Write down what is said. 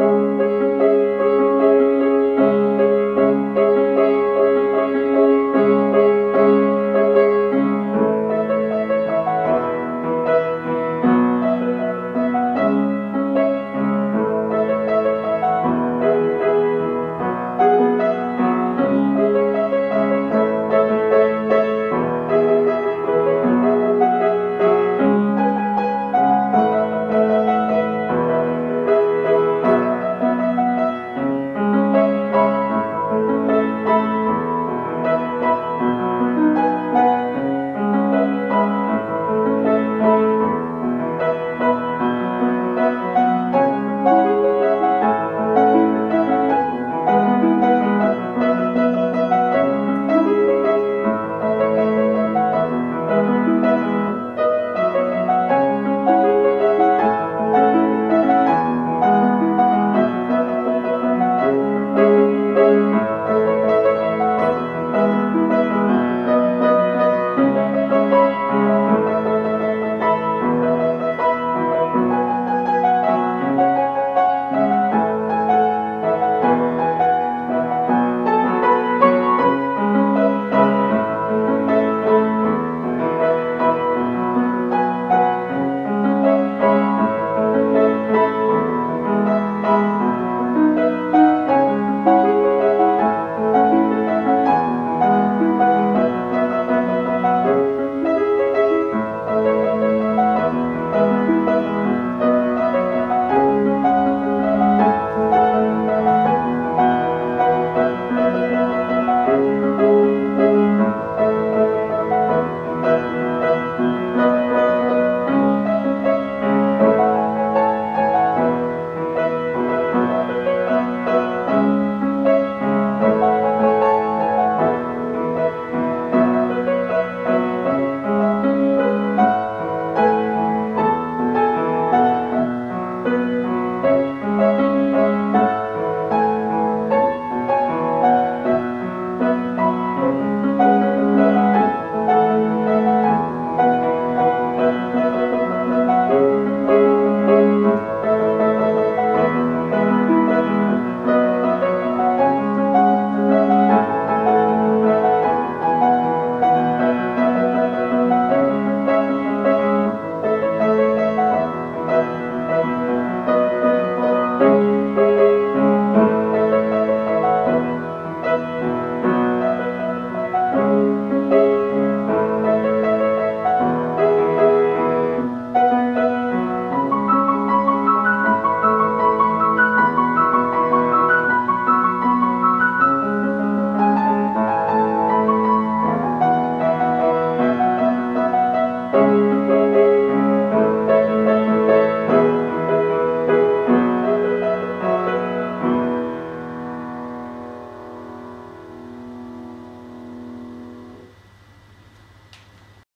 you Música